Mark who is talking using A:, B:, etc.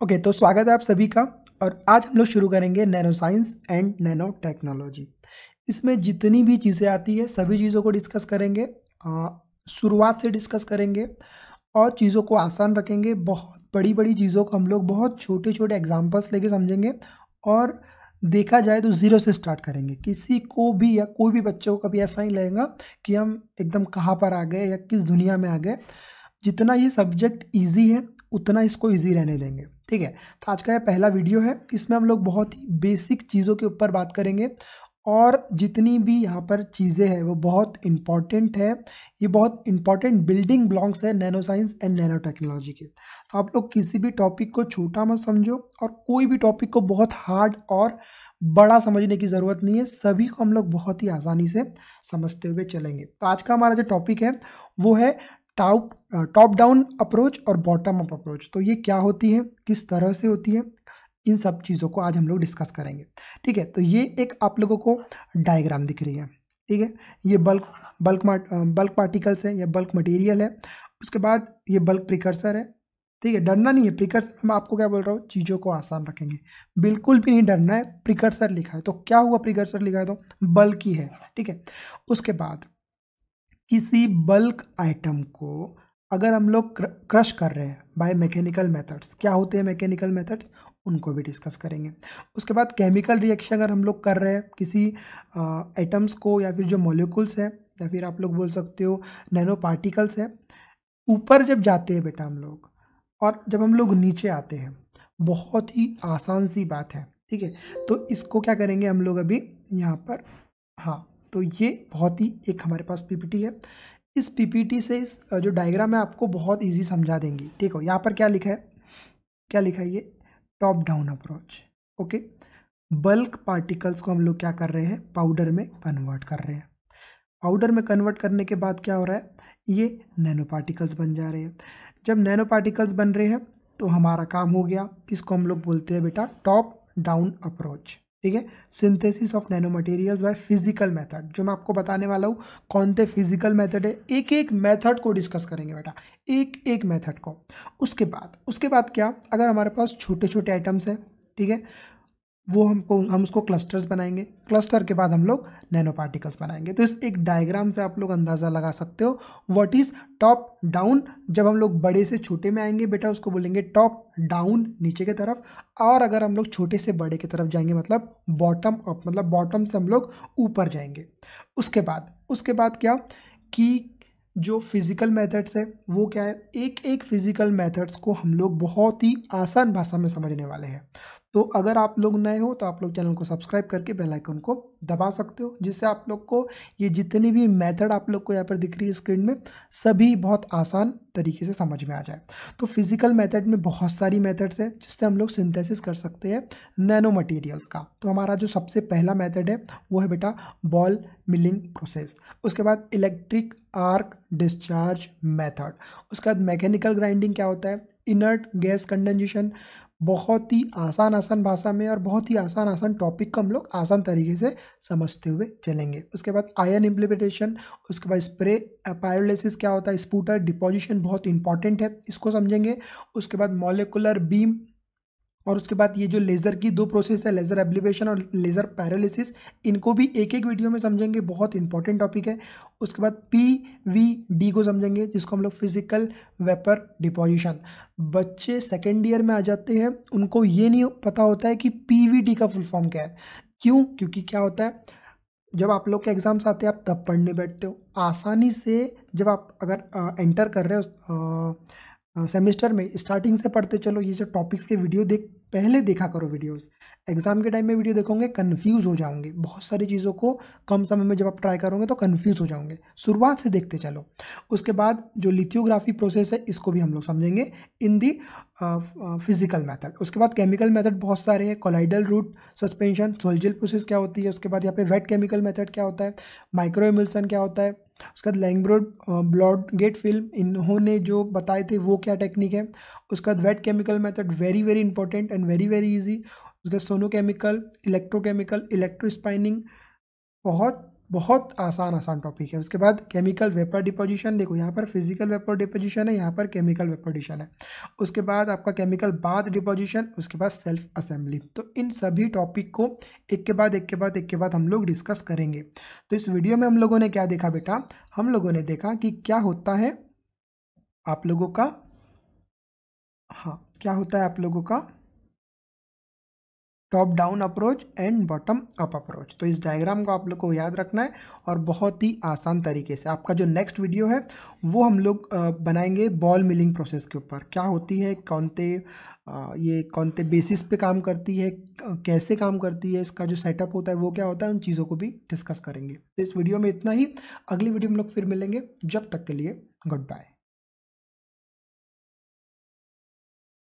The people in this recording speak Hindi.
A: ओके तो स्वागत है आप सभी का, और आज हम लोग शुरू करेंगे nano science and nano technology. इसमें जितनी भी चीज़ें आती है, सभी चीज़ों को डिस्कस करेंगे शुरुआत से डिस्कस करेंगे, और चीज़ों को आसान रखेंगे। बहुत बड़ी बड़ी चीज़ों को हम लोग बहुत छोटे छोटे एग्जाम्पल्स लेके समझेंगे, और देखा जाए तो ज़ीरो से स्टार्ट करेंगे। किसी को भी या कोई भी बच्चे को कभी ऐसा ही लगेगा कि हम एकदम कहाँ पर आ गए या किस दुनिया में आ गए। जितना ये सब्जेक्ट ईजी है, उतना इसको ईजी रहने देंगे। ठीक है? तो आज का यह पहला वीडियो है, इसमें हम लोग बहुत ही बेसिक चीज़ों के ऊपर बात करेंगे और जितनी भी यहाँ पर चीज़ें हैं, वो बहुत इंपॉर्टेंट है। ये बहुत इंपॉर्टेंट बिल्डिंग ब्लॉक्स है nano science and nano technology के। तो आप लोग किसी भी टॉपिक को छोटा मत समझो और कोई भी टॉपिक को बहुत हार्ड और बड़ा समझने की ज़रूरत नहीं है, सभी को हम लोग बहुत ही आसानी से समझते हुए चलेंगे। तो आज का हमारा जो टॉपिक है, वो है टॉप टॉप डाउन अप्रोच और बॉटम अप अप्रोच तो ये क्या होती है? किस तरह से होती है? इन सब चीज़ों को आज हम लोग डिस्कस करेंगे। ठीक है? तो ये एक आप लोगों को डायग्राम दिख रही है। ठीक है? ये बल्क बल्क बल्क पार्टिकल्स है, या बल्क मटेरियल है। उसके बाद ये बल्क प्रिकर्सर है। ठीक है? डरना नहीं है। प्रिकर्सर मैं आपको क्या बोल रहा हूँ? चीज़ों को आसान रखेंगे। बिल्कुल भी नहीं डरना है। प्रिकर्सर लिखा है। तो क्या हुआ? प्रिकर्सर लिखा है तो बल्क ही है। ठीक है? उसके बाद किसी बल्क आइटम को अगर हम लोग क्रश कर रहे हैं बाय मैकेनिकल मेथड्स क्या होते हैं मैकेनिकल मेथड्स उनको भी डिस्कस करेंगे। उसके बाद केमिकल रिएक्शन अगर हम लोग कर रहे हैं किसी आइटम्स को या फिर जो मोलिकुल्स हैं, या फिर आप लोग बोल सकते हो नैनो पार्टिकल्स हैं, ऊपर जब जाते हैं बेटा हम लोग और जब हम लोग नीचे आते हैं, बहुत ही आसान सी बात है, ठीक है? तो इसको क्या करेंगे हम लोग अभी यहाँ पर हाँ तो ये बहुत ही एक हमारे पास पीपीटी है। इस पीपीटी से इस जो डायग्राम है आपको बहुत इजी समझा देंगी। ठीक हो? यहाँ पर क्या लिखा है? क्या लिखा है ये? Top down approach okay bulk particles को हम लोग क्या कर रहे हैं? पाउडर में कन्वर्ट कर रहे हैं। पाउडर में कन्वर्ट करने के बाद क्या हो रहा है? ये नैनो पार्टिकल्स बन जा रहे हैं। जब नैनो पार्टिकल्स बन रहे हैं तो हमारा काम हो गया। इसको हम लोग बोलते हैं बेटा टॉप डाउन अप्रोच ठीक है? Synthesis of nano materials by physical method जो मैं आपको बताने वाला हूँ, कौन से फ़िज़िकल मेथड है? एक एक मेथड को डिस्कस करेंगे बेटा। एक एक मेथड को। उसके बाद उसके बाद क्या? अगर हमारे पास छोटे छोटे आइटम्स हैं, ठीक है? वो हमको, हम उसको क्लस्टर्स बनाएँगे। क्लस्टर के बाद हम लोग नैनो पार्टिकल्स बनाएँगे। तो इस एक डायग्राम से आप लोग अंदाज़ा लगा सकते हो व्हाट इज़ टॉप डाउन जब हम लोग बड़े से छोटे में आएँगे बेटा, उसको बोलेंगे टॉप डाउन नीचे की तरफ़, और अगर हम लोग छोटे से बड़े की तरफ़ जाएँगे मतलब बॉटम अप मतलब बॉटम से हम लोग ऊपर जाएँगे। उसके बाद उसके बाद क्या? कि जो फ़िज़िकल मेथड्स है, वो क्या है? एक एक फ़िज़िकल मेथड्स को हम लोग बहुत ही आसान भाषा में समझने वाले हैं। तो अगर आप लोग नए हो तो आप लोग चैनल को सब्सक्राइब करके बेल आइकन को दबा सकते हो, जिससे आप लोग को ये जितनी भी मेथड आप लोग को यहाँ पर दिख रही है स्क्रीन में, सभी बहुत आसान तरीके से समझ में आ जाए। तो फ़िज़िकल मेथड में बहुत सारी मेथड्स है, जिससे हम लोग सिंथेसिस कर सकते हैं नैनो मटीरियल्स का। तो हमारा जो सबसे पहला मेथड है, वो है बेटा बॉल मिलिंग प्रोसेस। उसके बाद इलेक्ट्रिक आर्क डिस्चार्ज मेथड। उसके बाद मैकेनिकल ग्राइंडिंग क्या होता है? इनर्ट गैस कंडेंजेशन बहुत ही आसान आसान भाषा में और बहुत ही आसान आसान टॉपिक को हम लोग आसान तरीके से समझते हुए चलेंगे। उसके बाद आयन इम्प्लीमेंटेशन उसके बाद स्प्रे पायरोलिसिस क्या होता है? स्पूटर डिपोजिशन बहुत इंपॉर्टेंट है, इसको समझेंगे। उसके बाद मॉलिकुलर बीम और उसके बाद ये जो लेज़र की दो प्रोसेस है लेज़र एब्लिवेशन और लेज़र पैरालिसिस इनको भी एक एक वीडियो में समझेंगे, बहुत इंपॉर्टेंट टॉपिक है। उसके बाद पी वी डी को समझेंगे, जिसको हम लोग फ़िज़िकल वेपर डिपोजिशन बच्चे सेकेंड ईयर में आ जाते हैं, उनको ये नहीं पता होता है कि पी वी डी का फुल फॉर्म क्या है। क्यों? क्योंकि क्या होता है, जब आप लोग के एग्ज़ाम्स आते हैं, आप तब पढ़ने बैठते हो। आसानी से जब आप अगर एंटर कर रहे हो सेमेस्टर में स्टार्टिंग से पढ़ते चलो, ये जो टॉपिक्स के वीडियो देख पहले देखा करो वीडियोस एग्ज़ाम के टाइम में वीडियो देखोगे कन्फ्यूज़ हो जाओगे। बहुत सारी चीज़ों को कम समय में जब आप ट्राई करोगे तो कन्फ्यूज़ हो जाओगे। शुरुआत से देखते चलो। उसके बाद जो लिथियोग्राफी प्रोसेस है, इसको भी हम लोग समझेंगे। इन दी फ़िज़िकल मेथड उसके बाद केमिकल मेथड बहुत सारे हैं colloidal route suspension sol gel process क्या होती है, उसके बाद यहाँ पे वेट केमिकल मेथड क्या होता है माइक्रो एमिल्सन क्या होता है, उसके बाद लैंगब्रोड ब्लॉड गेट फ़िल्म इन्होंने जो बताए थे वो क्या टेक्निक है, उसके बाद wet chemical method very very important and very very easy उसके बाद सोनो केमिकल इलेक्ट्रोकेमिकल इलेक्ट्रोस्पाइनिंग बहुत बहुत आसान आसान टॉपिक है। उसके बाद केमिकल वेपर डिपोजिशन देखो यहाँ पर फ़िज़िकल वेपर डिपोजिशन है, यहाँ पर केमिकल वेपर डिपोजिशन है। उसके बाद आपका केमिकल बाद डिपोजिशन उसके बाद सेल्फ असेंबली तो इन सभी टॉपिक को एक के बाद, एक के बाद, एक के बाद हम लोग डिस्कस करेंगे। तो इस वीडियो में हम लोगों ने क्या देखा बेटा? हम लोगों ने देखा कि क्या होता है आप लोगों का हाँ क्या होता है आप लोगों का? Top down approach and bottom up approach तो इस डायग्राम को आप लोग को याद रखना है और बहुत ही आसान तरीके से। आपका जो नेक्स्ट वीडियो है, वो हम लोग बनाएँगे बॉल मिलिंग प्रोसेस के ऊपर। क्या होती है, कौन से ये कौन से बेसिस पे काम करती है कैसे काम करती है, इसका जो सेटअप होता है, वो क्या होता है, उन चीज़ों को भी डिस्कस करेंगे। तो इस वीडियो में इतना ही। अगली वीडियो में लोग फिर मिलेंगे। जब तक के लिए गुड बाय